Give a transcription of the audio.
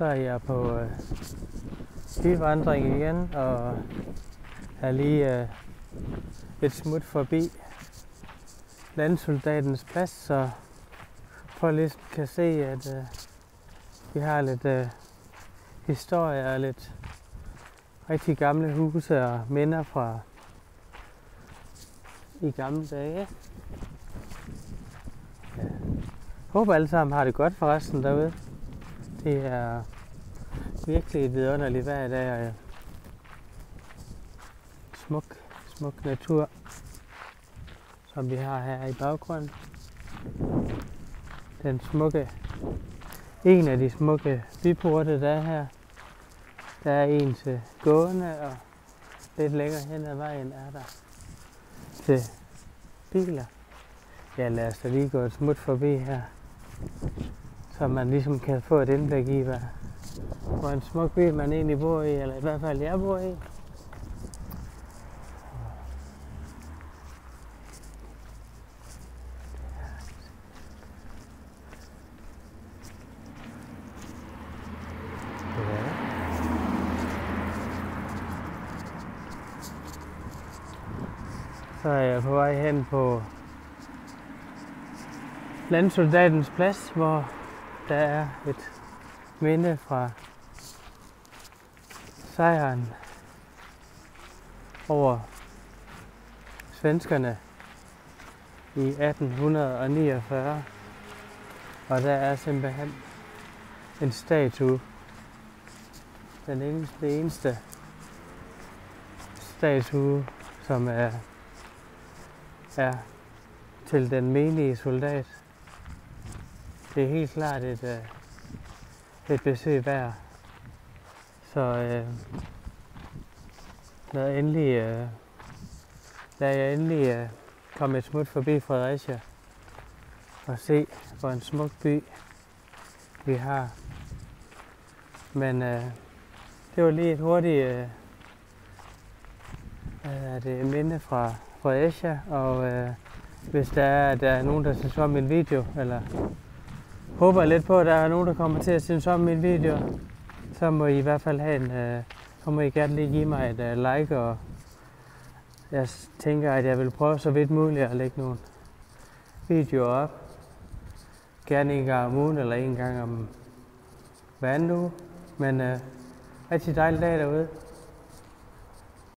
Så er jeg på øh, byvandring igen, og er lige øh, et smut forbi landsoldatens plads, så for ligesom kan se, at øh, vi har lidt øh, historie og lidt rigtig gamle huse og minder fra i gamle dage. Jeg Håber alle sammen har det godt forresten derude. Det er virkelig et vidunderligt hver i dag, og øh, smuk, smuk natur, som vi har her i baggrunden. Den smukke, en af de smukke byporte, der er her. Der er en til gående, og lidt længere hen ad vejen er der til biler. Ja, lad os da lige gå et smut forbi her, så man ligesom kan få et indblik i, hvad, hvor en smuk by man egentlig bor i, eller i hvert fald jeg bor i. Så er jeg på vej hen på landsoldatens plads, hvor der er et minde fra sejren over svenskerne i 1849. Og der er simpelthen en statue. Den eneste, eneste statue, som er, er til den menige soldat. Det er helt klart et, øh, et besøg værd. Så øh, lad, endelig, øh, lad jeg endelig øh, øh komme et smut forbi Fredericia og se, hvor en smuk by vi har. Men øh, det var lige et hurtigt øh, hvad er det, minde fra Fredericia, og øh, hvis der er, der er nogen, der synes om min video, eller håber lidt på, at der er nogen, der kommer til at synes om min video, så må I i hvert fald have en, øh, så må I gerne lige give mig et øh, like, og jeg tænker, at jeg vil prøve så vidt muligt at lægge nogle videoer op. Gerne en gang om ugen, eller en gang om hver anden uge. Men øh, rigtig dejlig dag derude.